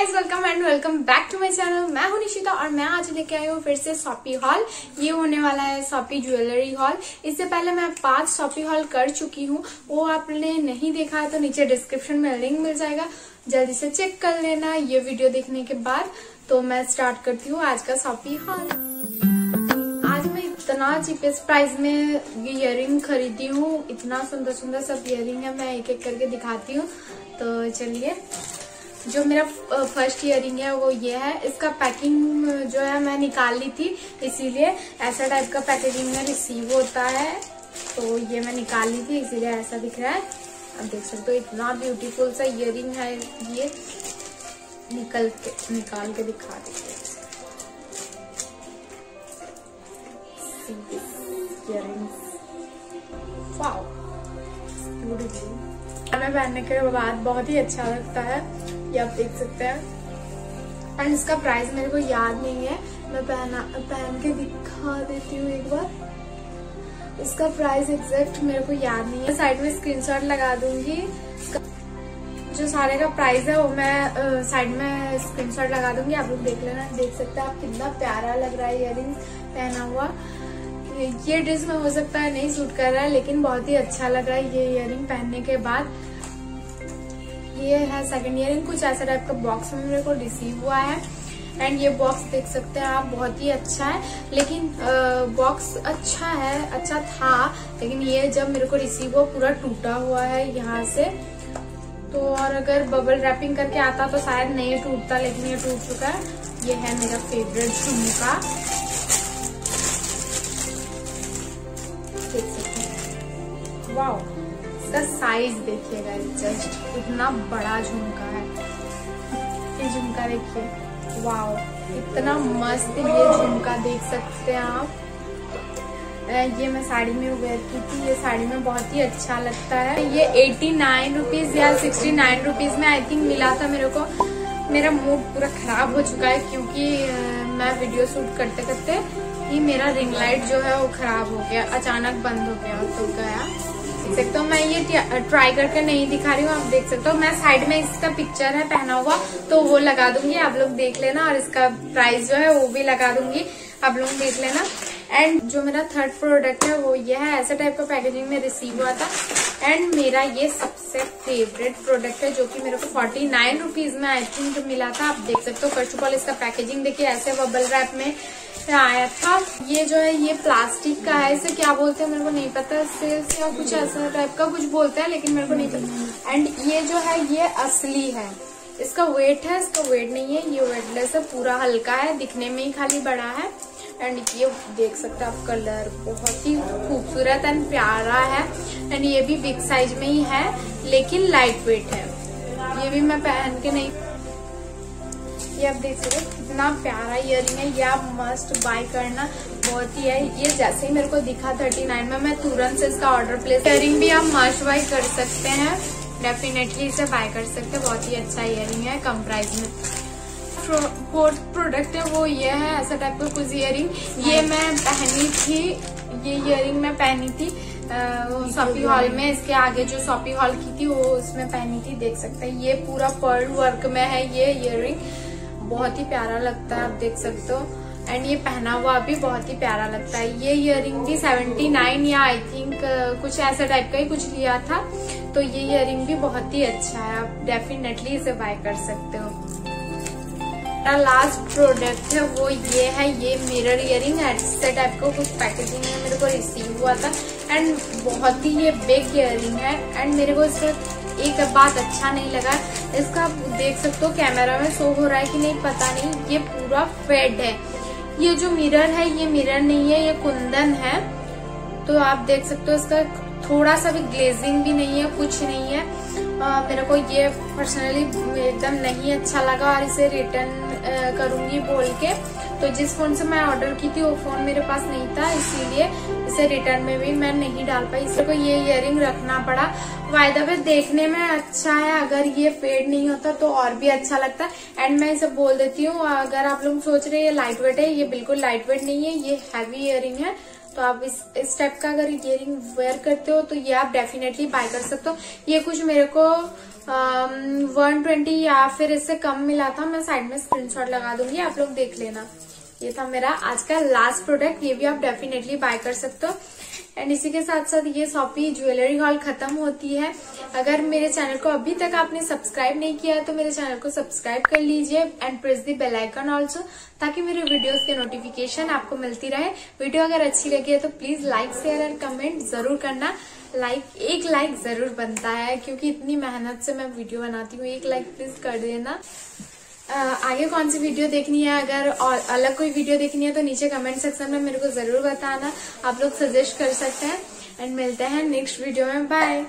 Guys welcome and welcome back to my channel मैं हूँ निशिता और मैं आज लेके आई हूँ फिर से शॉपी हॉल ये होने वाला है शॉपी ज्वेलरी हॉल इससे पहले मैं पाँच शॉपी हॉल कर चुकी हूँ। वो आपने नहीं देखा है तो नीचे डिस्क्रिप्शन में लिंक मिल जाएगा। जल्दी से चेक कर लेना ये वीडियो देखने के बाद। तो मैं स्टार्ट करती हूँ आज का शॉपी हॉल आज मैं इतना चीपेस्ट प्राइस में ये इयर खरीदी हूँ। इतना सुंदर सुंदर सब इयर है, मैं एक एक करके दिखाती हूँ। तो चलिए। जो मेरा फ़र्स्ट इयरिंग है, वो ये है। इसका पैकिंग जो है, मैं निकाल ली थी, इसीलिए ऐसा टाइप का पैकेजिंग में रिसीव होता है। तो ये मैं निकाल ली थी, इसीलिए ऐसा दिख रहा है। अब देख सकते हो, इतना ब्यूटीफुल सा इयरिंग है ये। निकल के, निकाल के दिखा देते हमें पहनने के बाद बहुत ही अच्छा लगता है। ये आप देख सकते हैं। एंड इसका प्राइस मेरे को याद नहीं है। मैं पहना, पहन के दिखा देती हूँ एक बार। इसका प्राइस एग्जैक्ट मेरे को याद नहीं है। साइड में स्क्रीनशॉट लगा दूँगी। जो सारे का प्राइस है, वो मैं साइड में स्क्रीनशॉट लगा दूँगी। आप लोग देख लेना। देख सकते हैं आप कितना प्यारा लग रहा है इयर पहना हुआ। ये ड्रेस में हो सकता है नहीं सूट कर रहा है, लेकिन बहुत ही अच्छा लग रहा है ये इयर पहनने के बाद। ये है सेकेंड ईयर कुछ ऐसा टाइप का बॉक्स में मेरे को रिसीव हुआ है। एंड ये बॉक्स देख सकते हैं आप, बहुत ही अच्छा है। लेकिन बॉक्स अच्छा है अच्छा था। लेकिन ये जब मेरे को रिसीव हुआ, पूरा टूटा हुआ है यहाँ से। तो और अगर बबल रैपिंग करके आता तो शायद नहीं टूटता, लेकिन ये टूट चुका है। ये है मेरा फेवरेट झुमका। देख सकते हैं। वाह इसका साइज़ देखिएगा जस्ट इतना बड़ा झुमका है। ये झुमका देखिए। वाओ इतना मस्त ये झुमका देख सकते हैं आप। ये मैं साड़ी में वेयर की थी। ये साड़ी में बहुत ही अच्छा लगता है। ये एटी नाइन रुपीज़ या सिक्सटी नाइन रुपीज़ में आई थिंक मिला था मेरे को। मेरा मूड पूरा खराब हो चुका है क्योंकि मैं वीडियो शूट करते करते ही मेरा रिंग लाइट जो है वो खराब हो गया, अचानक बंद हो गया तो गया। सकते हो, मैं ये ट्राई करके नहीं दिखा रही हूँ, आप देख सकते हो। मैं साइड में इसका पिक्चर है पहना हुआ तो वो लगा दूँगी, आप लोग देख लेना, और इसका प्राइस जो है वो भी लगा दूँगी। आप लोग देख लेना। एंड जो मेरा थर्ड प्रोडक्ट है, वो ये है, ऐसे टाइप का पैकेजिंग में रिसीव हुआ था। एंड मेरा ये सबसे फेवरेट प्रोडक्ट है, जो कि मेरे को फोर्टी नाइन रुपीज़ में आई थिंक मिला था। आप देख सकते हो फ़र्स्ट ऑफ़ ऑल इसका पैकेजिंग देखिए, ऐसे बबल रैप में आया था। ये जो है, ये प्लास्टिक का है, इसे क्या बोलते हैं मेरे को नहीं पता। सेल्स या कुछ ऐसा टाइप का कुछ बोलते हैं, लेकिन मेरे को नहीं पता। एंड ये जो है, ये असली है। इसका वेट है, इसका वेट नहीं है, ये वेटलेस है, पूरा हल्का है, दिखने में ही खाली बड़ा है। एंड ये देख सकते हैं आप कलर, बहुत ही खूबसूरत एंड प्यारा है। एंड ये भी बिग साइज़ में ही है, लेकिन लाइट वेट है। ये भी मैं पहन के नहीं ये आप देख सकते कितना प्यारा इयर है। ये आप मस्ट बाय करना, बहुत ही है। ये जैसे ही मेरे को दिखा थर्टी नाइन में, मैं तुरंत से इसका ऑर्डर प्लेस इयरिंग भी आप मस्ट बाय कर सकते हैं। डेफिनेटली इसे बाय कर सकते हैं। बहुत ही अच्छा इयरिंग है, कम प्राइस में। फोर्थ प्रोडक्ट है वो ये है ऐसा टाइप का कुछ इयरिंग ये मैं पहनी थी ये इयरिंग मैं पहनी थी शॉपिंग हॉल में इसके आगे जो शॉपिंग हॉल की थी वो उसमें पहनी थी देख सकते हैं। ये पूरा पर्ल वर्क में है ये इयरिंग बहुत ही प्यारा लगता है आप देख सकते हो। एंड ये पहना हुआ भी बहुत ही प्यारा लगता है। ये इयर भी सेवेंटी नाइन या आई थिंक कुछ ऐसा टाइप का ही कुछ लिया था। तो ये इयर भी बहुत ही अच्छा है आप डेफिनेटली इसे बाय कर सकते हो। लास्ट प्रोडक्ट है, वो ये है, ये मिरर इयरिंग ऐसे टाइप का कुछ पैकेजिंग में मेरे को रिसीव हुआ था। एंड बहुत ही ये बिग इयरिंग है। एंड मेरे को इसका एक बात अच्छा नहीं लगा। इसका आप देख सकते हो कैमरा में शो हो रहा है कि नहीं, पता नहीं। ये पूरा फेड है। ये जो मिरर है, ये मिरर नहीं है, ये कुंदन है। तो आप देख सकते हो इसका थोड़ा सा भी ग्लेजिंग भी नहीं है, कुछ नहीं है। आ, मेरे को ये पर्सनली एकदम नहीं अच्छा लगा और इसे रिटर्न करूँगी बोल के। तो जिस फ़ोन से मैं ऑर्डर की थी वो फ़ोन मेरे पास नहीं था इसीलिए इसे रिटर्न में भी मैं नहीं डाल पाई। इसे को ये इयर रखना पड़ा। वायदा पे देखने में अच्छा है अगर ये फेड नहीं होता तो और भी अच्छा लगता है। एंड मैं इसे बोल देती हूँ अगर आप लोग सोच रहे हैं ये लाइट वेट है ये बिल्कुल लाइट वेट नहीं है ये हैवी इयर है तो आप इस इस टाइप का अगर इयरिंग वेयर करते हो तो ये आप डेफिनेटली बाय कर सकते हो। ये कुछ मेरे को वन um, ट्वेंटी या फिर इससे कम मिला था मैं साइड में स्क्रीनशॉट लगा दूँगी आप लोग देख लेना। ये था मेरा आज का लास्ट प्रोडक्ट ये भी आप डेफिनेटली बाय कर सकते हो। एंड इसी के साथ साथ ये शॉपी ज्वेलरी हॉल खत्म होती है। अगर मेरे चैनल को अभी तक आपने सब्सक्राइब नहीं किया है तो मेरे चैनल को सब्सक्राइब कर लीजिए and press the bell icon also ताकि मेरे वीडियोस के नोटिफिकेशन आपको मिलती रहे। वीडियो अगर अच्छी लगी है तो please like share and comment ज़रूर करना। लाइक एक लाइक ज़रूर बनता है, क्योंकि इतनी मेहनत से मैं वीडियो बनाती हूँ, एक लाइक प्लीज़ कर देना। आगे कौन सी वीडियो देखनी है? अगर और अलग कोई वीडियो देखनी है तो नीचे कमेंट सेक्शन में मेरे को ज़रूर बताना। आप लोग सजेस्ट कर सकते हैं। एंड मिलते हैं नेक्स्ट वीडियो में। बाय